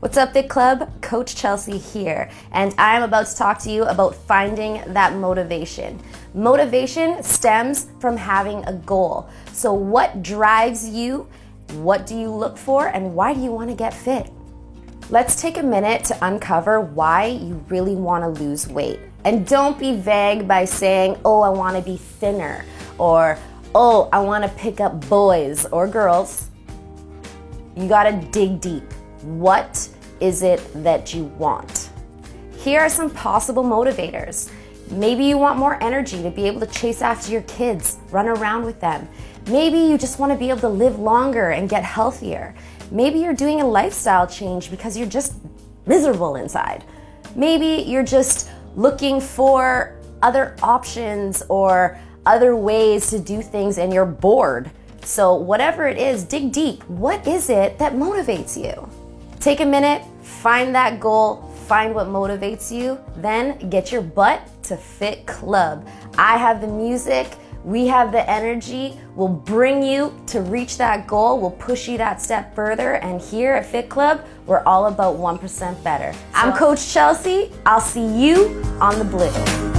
What's up, Fit Club? Coach Chelsea here, and I'm about to talk to you about finding that motivation. Motivation stems from having a goal. So, what drives you? What do you look for? And why do you want to get fit? Let's take a minute to uncover why you really want to lose weight. And don't be vague by saying, oh, I want to be thinner, or oh, I want to pick up boys or girls. You got to dig deep. What is it that you want? Here are some possible motivators. Maybe you want more energy to be able to chase after your kids, run around with them. Maybe you just want to be able to live longer and get healthier. Maybe you're doing a lifestyle change because you're just miserable inside. Maybe you're just looking for other options or other ways to do things and you're bored. So, whatever it is, dig deep. What is it that motivates you? Take a minute, find that goal, find what motivates you, then get your butt to Fit Club. I have the music, we have the energy, we'll bring you to reach that goal, we'll push you that step further. And here at Fit Club, we're all about 1% better. I'm Coach Chelsea. I'll see you on the blue.